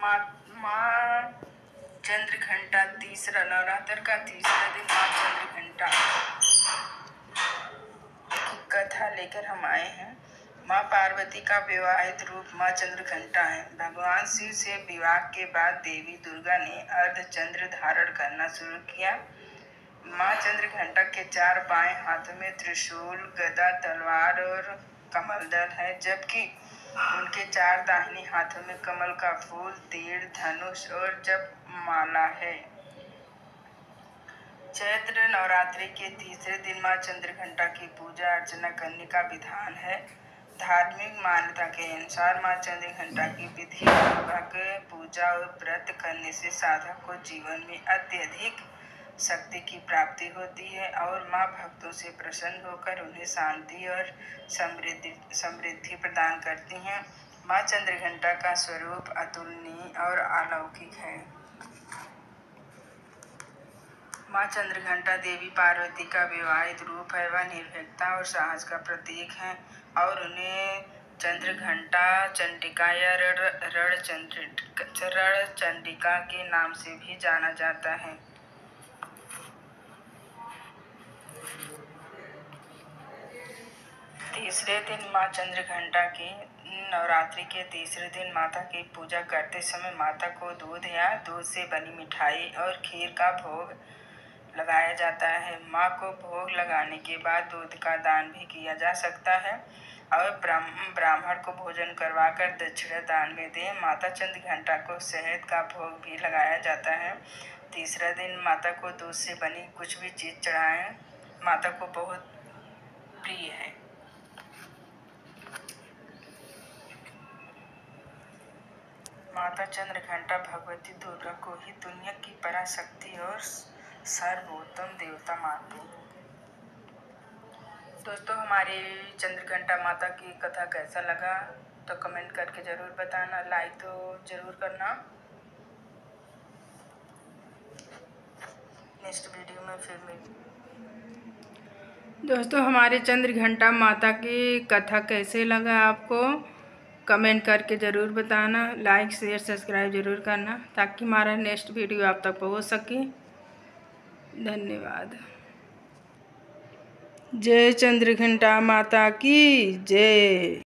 माँ चंद्र घंटा तीसरा, नवरात्र का तीसरा दिन माँ चंद्र घंटा कथा लेकर हम आए हैं। माँ पार्वती का विवाहित रूप माँ चंद्र घंटा है। भगवान शिव से विवाह के बाद देवी दुर्गा ने अर्धचंद्र धारण करना शुरू किया। माँ चंद्र घंटा के चार बाएँ हाथों में त्रिशूल, गदा, तलवार और कमल दल है, जबकि उनके चार दाहिने हाथों में कमल का फूल, तीर, धनुष और जप माला है। चैत्र नवरात्रि के तीसरे दिन माँ चंद्रघंटा की पूजा अर्चना करने का विधान है। धार्मिक मान्यता के अनुसार माँ चंद्रघंटा की विधि पूजा और व्रत करने से साधक को जीवन में अत्यधिक शक्ति की प्राप्ति होती है और माँ भक्तों से प्रसन्न होकर उन्हें शांति और समृद्धि समृद्धि प्रदान करती हैं। माँ चंद्रघंटा का स्वरूप अतुलनीय और अलौकिक है। माँ चंद्रघंटा देवी पार्वती का विवाहित रूप है। वह निर्भीकता और साहस का प्रतीक है और उन्हें चंद्रघंटा चंडिका या रण चंडिका के नाम से भी जाना जाता है। तीसरे दिन माँ चंद्रघंटा की नवरात्रि के तीसरे दिन माता की पूजा करते समय माता को दूध या दूध से बनी मिठाई और खीर का भोग लगाया जाता है। माँ को भोग लगाने के बाद दूध का दान भी किया जा सकता है और ब्राह्मण को भोजन करवाकर दक्षिणा दान में दें माता चंद्र घंटा को शहद का भोग भी लगाया जाता है। तीसरा दिन माता को दूध से बनी कुछ भी चीज़ चढ़ाएँ माता को बहुत प्रिय है। माता चंद्र घंटा भगवती दुर्गा को ही दुनिया की पराशक्ति और सर्वोत्तम देवता मानते हैं। दोस्तों, हमारी चंद्रघंटा माता की कथा कैसा लगा? तो कमेंट करके ज़रूर बताना, लाइक तो ज़रूर करना। नेक्स्ट वीडियो में फिर मिल दोस्तों, हमारे चंद्र घंटा माता की कथा कैसे लगा आपको? कमेंट करके ज़रूर बताना लाइक शेयर सब्सक्राइब ज़रूर करना, ताकि हमारा नेक्स्ट वीडियो आप तक पहुँच सके। धन्यवाद। जय चंद्र घंटा माता की, जय।